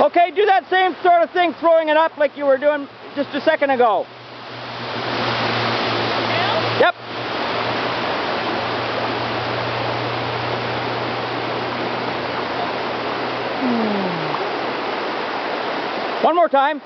Okay, do that same sort of thing, throwing it up like you were doing just a second ago. Yep. Hmm. One more time.